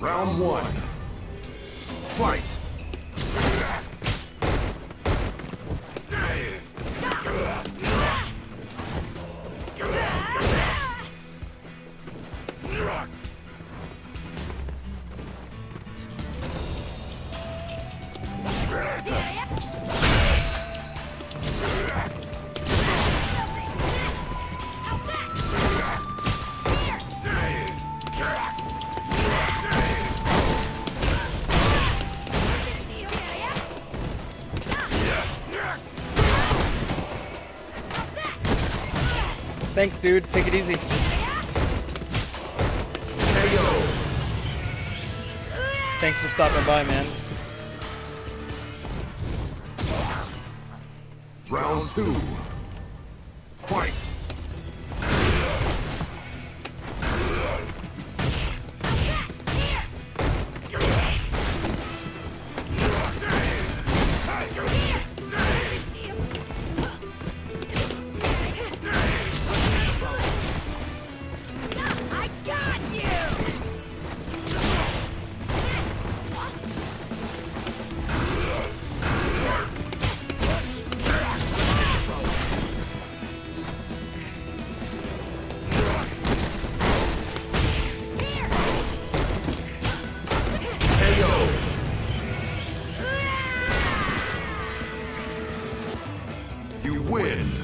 Round one. Fight! Thanks, dude. Take it easy. Thanks for stopping by, man. Round two. Fight! win.